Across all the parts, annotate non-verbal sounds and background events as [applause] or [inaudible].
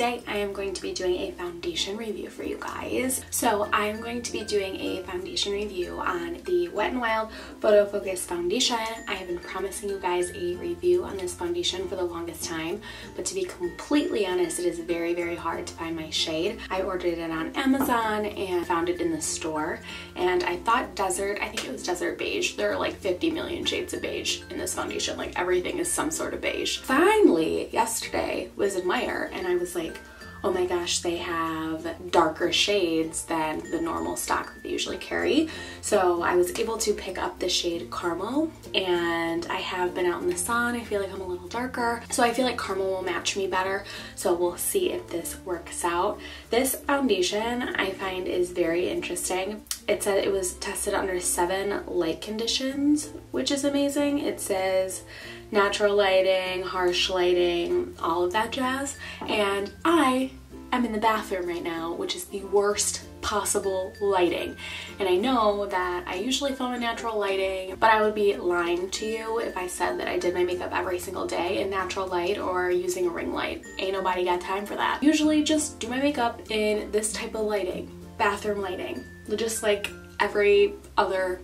Today I am going to be doing a foundation review for you guys. So I'm going to be doing a foundation review on the Wet n Wild Photo Focus Foundation. I have been promising you guys a review on this foundation for the longest time, but to be completely honest, it is very, very hard to find my shade. I ordered it on Amazon and found it in the store, and I thought Desert, I think it was Desert Beige. There are like 50 million shades of beige in this foundation, like everything is some sort of beige. Finally, yesterday, was Meijer and I was like, oh my gosh, they have darker shades than the normal stock that they usually carry. So I was able to pick up the shade Caramel and I have been out in the sun. I feel like I'm a little darker. So I feel like Caramel will match me better. So we'll see if this works out. This foundation I find is very interesting. It said it was tested under seven light conditions, which is amazing. It says natural lighting, harsh lighting, all of that jazz. And I am in the bathroom right now, which is the worst possible lighting. And I know that I usually film in natural lighting, but I would be lying to you if I said that I did my makeup every single day in natural light or using a ring light. Ain't nobody got time for that. Usually just do my makeup in this type of lighting, bathroom lighting, just like every other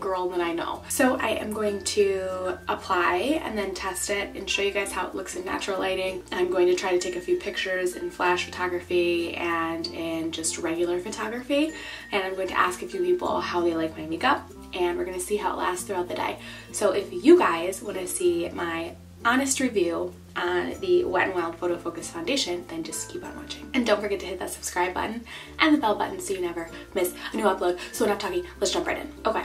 girl that I know. So I am going to apply and then test it and show you guys how it looks in natural lighting. I'm going to try to take a few pictures in flash photography and in just regular photography. And I'm going to ask a few people how they like my makeup and we're going to see how it lasts throughout the day. So if you guys want to see my honest review on the Wet n Wild Photo Focus Foundation, then just keep on watching. And don't forget to hit that subscribe button and the bell button so you never miss a new upload. So enough talking, let's jump right in. Okay,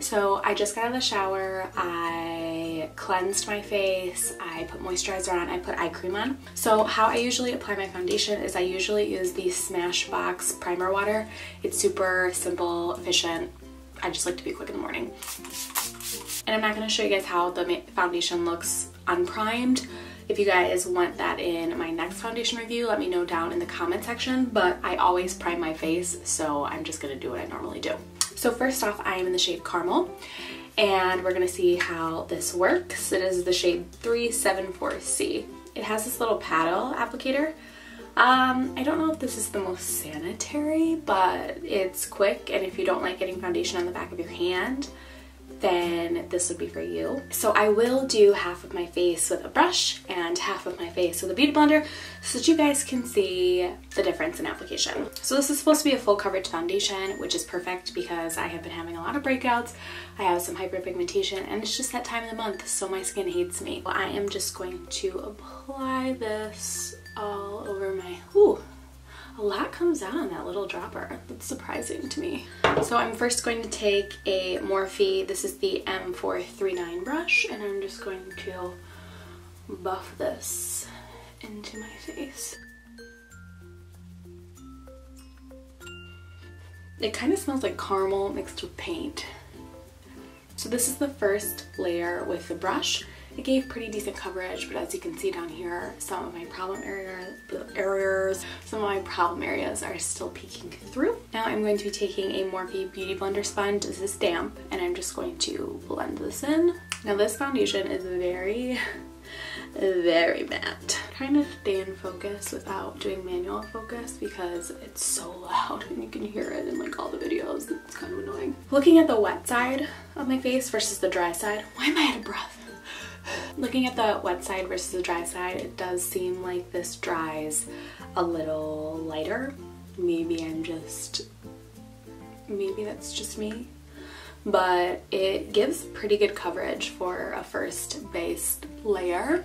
so I just got out of the shower, I cleansed my face, I put moisturizer on, I put eye cream on. So how I usually apply my foundation is I usually use the Smashbox primer water. It's super simple, efficient. I just like to be quick in the morning. And I'm not going to show you guys how the foundation looks unprimed. If you guys want that in my next foundation review, let me know down in the comment section, but I always prime my face, so I'm just gonna do what I normally do. So first off, I am in the shade Caramel, and we're gonna see how this works. It is the shade 374C. It has this little paddle applicator. Um, I don't know if this is the most sanitary, but it's quick, and if you don't like getting foundation on the back of your hand, then this would be for you. So I will do half of my face with a brush and half of my face with a beauty blender so that you guys can see the difference in application. So this is supposed to be a full coverage foundation, which is perfect because I have been having a lot of breakouts. I have some hyperpigmentation and it's just that time of the month, so my skin hates me. I am just going to apply this all over my, ooh, a lot comes out on that little dropper. That's surprising to me. So I'm first going to take a Morphe, this is the M439 brush, and I'm just going to buff this into my face. It kind of smells like caramel mixed with paint. So this is the first layer with the brush. It gave pretty decent coverage, but as you can see down here, some of my problem area, areas, some of my problem areas are still peeking through. Now I'm going to be taking a Morphe Beauty Blender sponge. This is damp, and I'm just going to blend this in. Now this foundation is very, very matte. I'm trying to stay in focus without doing manual focus because it's so loud and you can hear it in like all the videos. It's kind of annoying. Looking at the wet side of my face versus the dry side, why am I out of breath? Looking at the wet side versus the dry side, it does seem like this dries a little lighter. Maybe I'm just, maybe that's just me. But it gives pretty good coverage for a first base layer.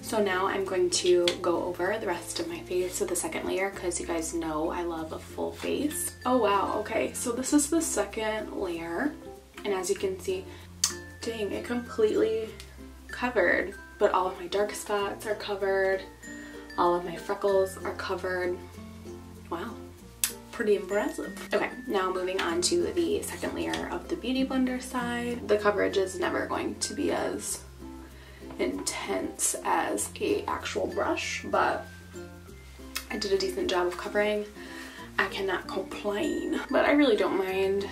So now I'm going to go over the rest of my face with the second layer because you guys know I love a full face. Oh wow, okay, so this is the second layer. And as you can see, dang, it completely covered, but all of my dark spots are covered, all of my freckles are covered. Wow, pretty impressive. Okay, now moving on to the second layer of the Beauty Blender side. The coverage is never going to be as intense as a actual brush, but I did a decent job of covering. I cannot complain, but I really don't mind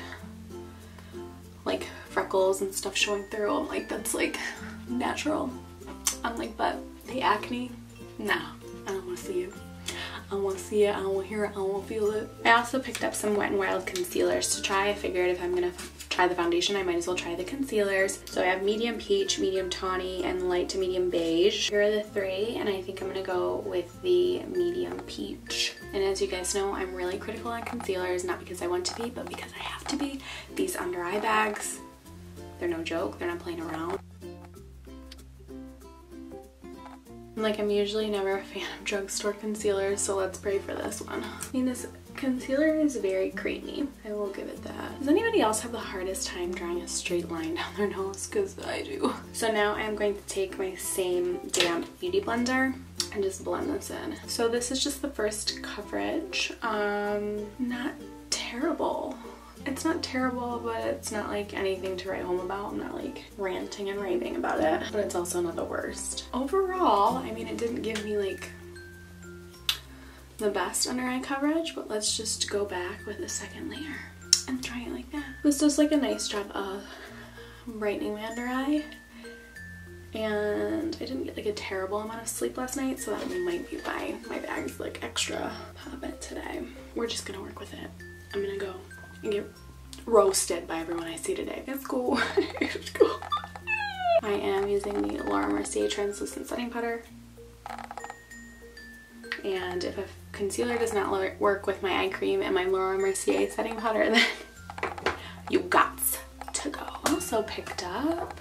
like freckles and stuff showing through. I'm like, that's like natural. I'm like, but the acne, nah, I don't want to see it. I want to see it, I to hear it, I to feel it. I also picked up some Wet n Wild concealers to try. I figured if I'm going to try the foundation, I might as well try the concealers. So I have medium peach, medium tawny, and light to medium beige. Here are the three, and I think I'm going to go with the medium peach. And as you guys know, I'm really critical on concealers, not because I want to be, but because I have to be. These under eye bags, they're no joke, they're not playing around. Like I'm usually never a fan of drugstore concealers, so let's pray for this one. I mean, this concealer is very creamy. I will give it that. Does anybody else have the hardest time drawing a straight line down their nose? Because I do. So now I'm going to take my same damp beauty blender and just blend this in. So this is just the first coverage. Um, not terrible it's not terrible, but it's not like anything to write home about. I'm not like ranting and raving about it, but it's also not the worst. Overall, I mean, it didn't give me like the best under eye coverage, but let's just go back with a second layer and try it like that. This does like a nice job of brightening my under eye. And I didn't get like a terrible amount of sleep last night, so that might be why my bag's like extra pop it today. We're just gonna work with it. I'm gonna go get roasted by everyone I see today. It's cool. [laughs] it's cool. I am using the Laura Mercier translucent setting powder. And if a concealer does not work with my eye cream and my Laura Mercier setting powder, [laughs] then you got to go. Also picked up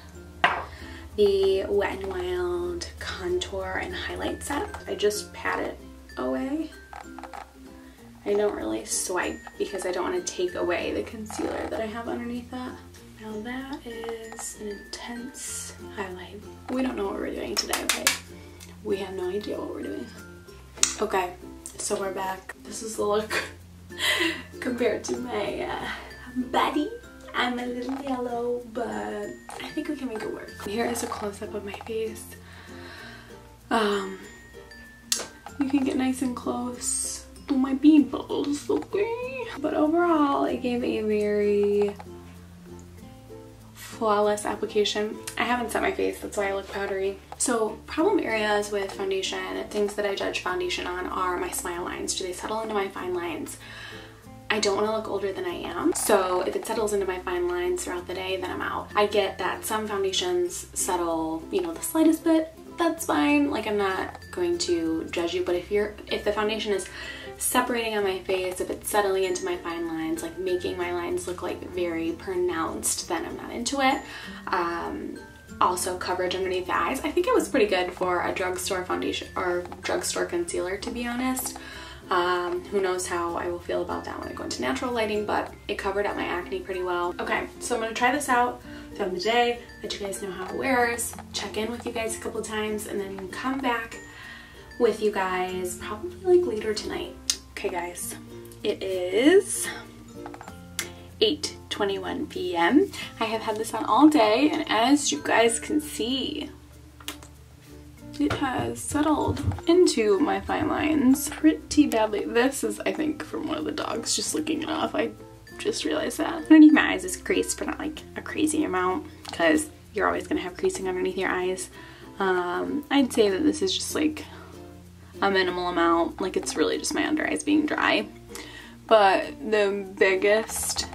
the Wet n Wild contour and highlight set. I just pat it away I don't really swipe because I don't want to take away the concealer that I have underneath that. Now that is an intense highlight. We don't know what we're doing today, okay? We have no idea what we're doing. Okay, so we're back. This is the look [laughs] compared to my uh, body. I'm a little yellow, but I think we can make it work. Here is a close-up of my face. Um, you can get nice and close to my pimples, okay? But overall, I gave a very flawless application. I haven't set my face, that's why I look powdery. So problem areas with foundation, things that I judge foundation on are my smile lines. Do they settle into my fine lines? I don't want to look older than I am. So if it settles into my fine lines throughout the day, then I'm out. I get that some foundations settle, you know, the slightest bit, that's fine. Like I'm not going to judge you, but if you're, if the foundation is separating on my face, if it's settling into my fine lines, like making my lines look like very pronounced, then I'm not into it. Um, also coverage underneath the eyes. I think it was pretty good for a drugstore foundation or drugstore concealer to be honest. Um, who knows how I will feel about that when I go into natural lighting, but it covered up my acne pretty well. Okay, so I'm gonna try this out throughout the day, let you guys know how it wears, check in with you guys a couple times, and then come back with you guys probably like later tonight. Okay guys, it is 8.21 p.m. I have had this on all day and as you guys can see, it has settled into my fine lines pretty badly. This is, I think, from one of the dogs just licking it off. I just realized that. Underneath my eyes is creased, but not like a crazy amount because you're always gonna have creasing underneath your eyes. Um, I'd say that this is just like a minimal amount. Like it's really just my under eyes being dry. But the biggest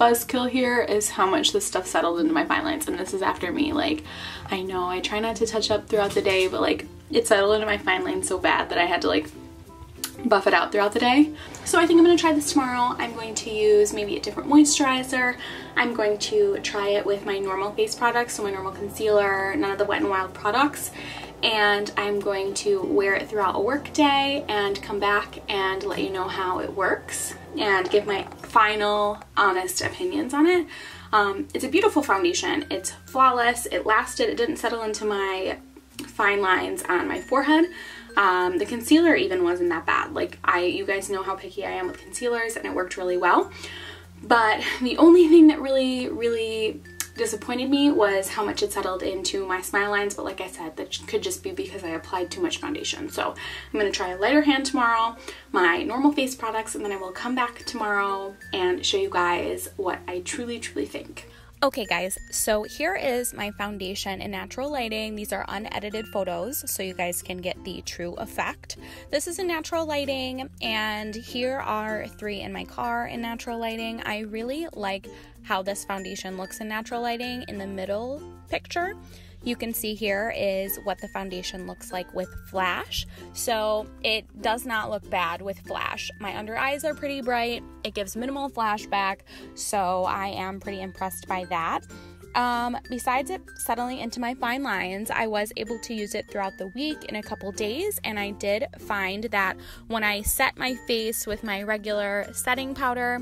buzzkill here is how much this stuff settled into my fine lines. And this is after me. Like, I know I try not to touch up throughout the day, but like it settled into my fine lines so bad that I had to like buff it out throughout the day. So I think I'm going to try this tomorrow. I'm going to use maybe a different moisturizer. I'm going to try it with my normal face products, so my normal concealer, none of the Wet n Wild products, and I'm going to wear it throughout a work day and come back and let you know how it works and give my final honest opinions on it. Um, it's a beautiful foundation. It's flawless. It lasted. It didn't settle into my fine lines on my forehead. Um, the concealer even wasn't that bad. Like I, you guys know how picky I am with concealers and it worked really well. But the only thing that really, really disappointed me was how much it settled into my smile lines, but like I said, that could just be because I applied too much foundation. So I'm going to try a lighter hand tomorrow, my normal face products, and then I will come back tomorrow and show you guys what I truly, truly think. Okay, guys, so here is my foundation in natural lighting. These are unedited photos, so you guys can get the true effect. This is in natural lighting, and here are three in my car in natural lighting. I really like how this foundation looks in natural lighting in the middle picture you can see here is what the foundation looks like with flash. So it does not look bad with flash. My under eyes are pretty bright. It gives minimal flashback. So I am pretty impressed by that. Um, besides it settling into my fine lines, I was able to use it throughout the week in a couple days, and I did find that when I set my face with my regular setting powder,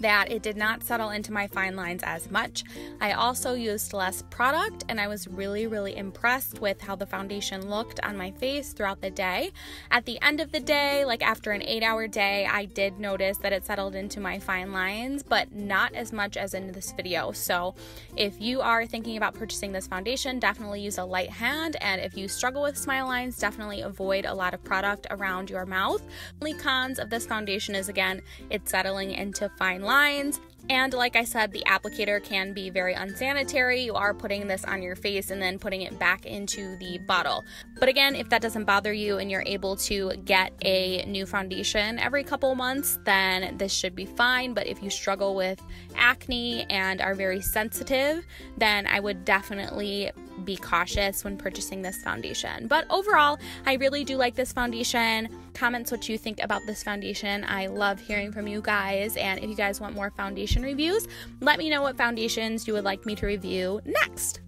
that it did not settle into my fine lines as much. I also used less product and I was really, really impressed with how the foundation looked on my face throughout the day. At the end of the day, like after an eight hour day, I did notice that it settled into my fine lines, but not as much as in this video. So if you are thinking about purchasing this foundation, definitely use a light hand. And if you struggle with smile lines, definitely avoid a lot of product around your mouth. The Only cons of this foundation is again, it's settling into fine lines. And like I said, the applicator can be very unsanitary. You are putting this on your face and then putting it back into the bottle. But again, if that doesn't bother you and you're able to get a new foundation every couple months, then this should be fine. But if you struggle with acne and are very sensitive, then I would definitely be cautious when purchasing this foundation. But overall, I really do like this foundation. Comments what you think about this foundation. I love hearing from you guys. And if you guys want more foundation reviews, let me know what foundations you would like me to review next.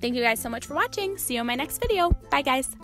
Thank you guys so much for watching. See you in my next video. Bye, guys.